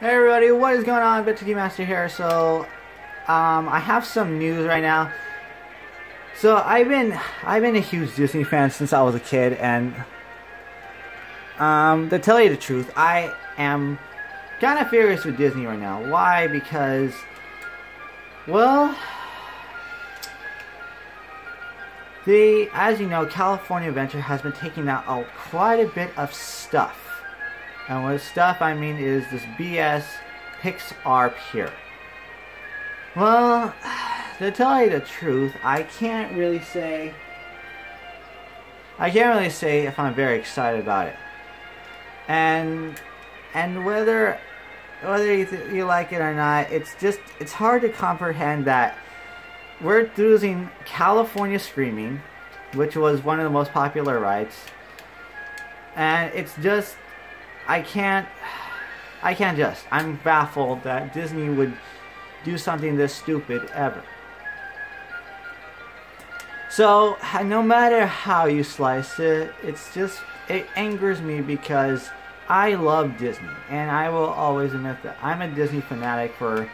Hey everybody, what is going on? Bitchy Master here. So, um, I have some news right now. So I've been I've been a huge Disney fan since I was a kid, and um, to tell you the truth, I am kind of furious with Disney right now. Why? Because, well, the as you know, California Adventure has been taking out quite a bit of stuff. And with stuff I mean is this BS Pixar Pier. Well, to tell you the truth, I can't really say. I can't really say if I'm very excited about it. And and whether whether you, you like it or not, it's just it's hard to comprehend that we're losing California Screaming, which was one of the most popular rides, and it's just I can't I can't just I'm baffled that Disney would do something this stupid ever. So no matter how you slice it, it's just it angers me because I love Disney, and I will always admit that I'm a Disney fanatic for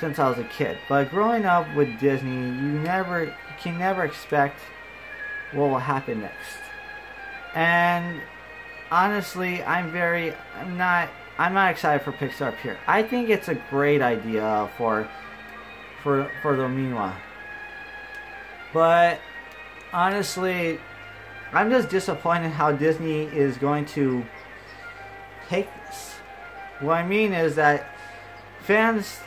since I was a kid. But growing up with Disney, you never can never expect what will happen next. And honestly, I'm very I'm not I'm not excited for Pixar Pier. I think it's a great idea for for for the meanwhile. But honestly, I'm just disappointed how Disney is going to take this. What I mean is that fans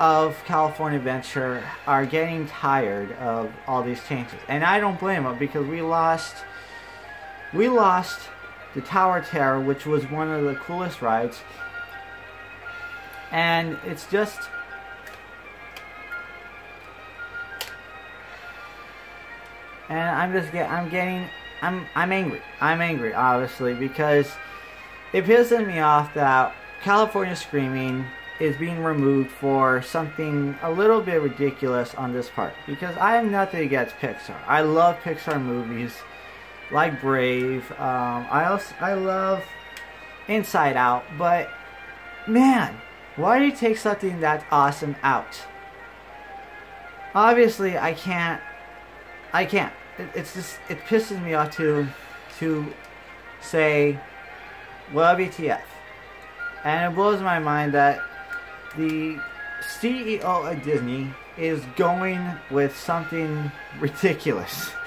of California Adventure are getting tired of all these changes. And I don't blame them because we lost we lost the Tower Terror, which was one of the coolest rides. And it's just and I'm just get I'm getting I'm I'm angry. I'm angry obviously because it pisses me off that California Screaming is being removed for something a little bit ridiculous on this part because I have nothing against Pixar. I love Pixar movies like Brave. Um, I also I love Inside Out, but man, why do you take something that's awesome out? Obviously, I can't. I can't. It, it's just it pisses me off to to say, well, WTF, and it blows my mind that the CEO of Disney is going with something ridiculous.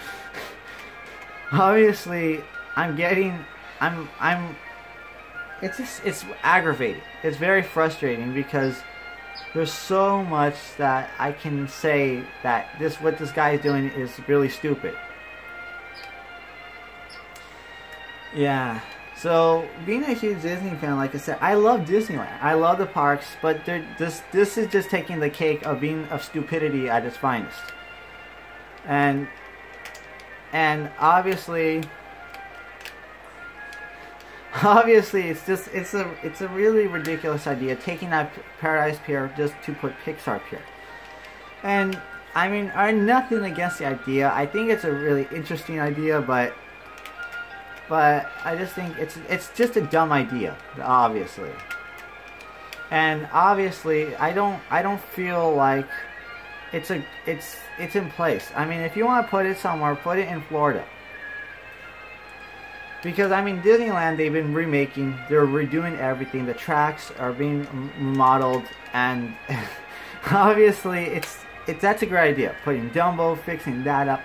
Obviously, I'm getting, I'm, I'm, it's just, it's aggravating. It's very frustrating because there's so much that I can say that this, what this guy is doing is really stupid. Yeah. So, being a huge Disney fan, like I said, I love Disneyland. I love the parks, but this this is just taking the cake of being of stupidity at its finest. And and obviously, obviously, it's just it's a it's a really ridiculous idea taking that Paradise Pier just to put Pixar Pier. And I mean, I am nothing against the idea. I think it's a really interesting idea, but but I just think it's it's just a dumb idea, obviously. And obviously, I don't I don't feel like it's a it's it's in place. I mean, if you want to put it somewhere, put it in Florida. Because I mean, Disneyland they've been remaking, they're redoing everything. The tracks are being remodeled, and obviously, it's it's that's a great idea. Putting Dumbo, fixing that up.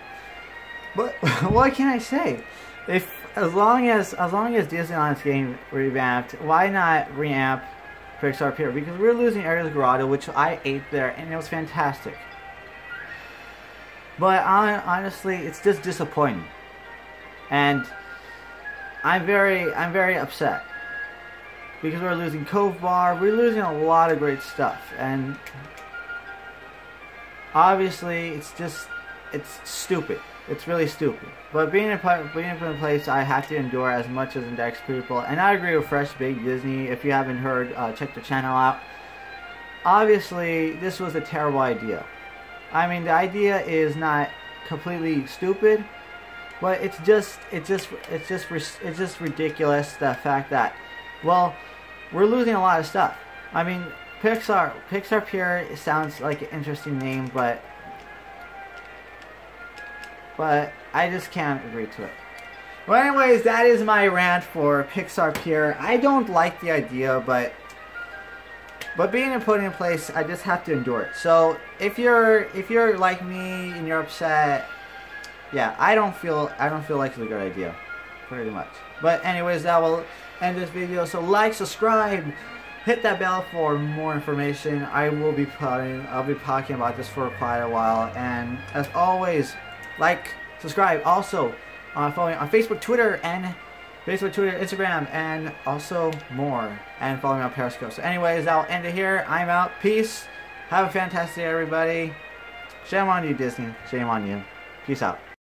But what can I say? If as long as as long as Disneyland's getting revamped, why not revamp Pixar Pier? Because we're losing Ariel's Grotto, which I ate there, and it was fantastic. But honestly, it's just disappointing, and I'm very I'm very upset because we're losing Cove Bar. We're losing a lot of great stuff, and obviously, it's just it's stupid. It's really stupid. But being in, being in a place I have to endure as much as Index people, and I agree with Fresh Big Disney. If you haven't heard, uh, check the channel out. Obviously, this was a terrible idea. I mean, the idea is not completely stupid, but it's just, it's just, it's just, it's just ridiculous. The fact that, well, we're losing a lot of stuff. I mean, Pixar, Pixar Pier sounds like an interesting name, but but I just can't agree to it. Well, anyways, that is my rant for Pixar Pier. I don't like the idea, but but being put in place, I just have to endure it. So if you're if you're like me and you're upset, yeah, I don't feel I don't feel like it's a good idea, pretty much. But anyways, that will end this video. So like, subscribe, hit that bell for more information. I will be putting I'll be talking about this for quite a while. And as always, like, subscribe. Also, uh, follow me on Facebook, Twitter, and Facebook, Twitter, Instagram, and also more. And follow me on Periscope. So anyways, I'll end it here. I'm out. Peace. Have a fantastic day, everybody. Shame on you, Disney. Shame on you. Peace out.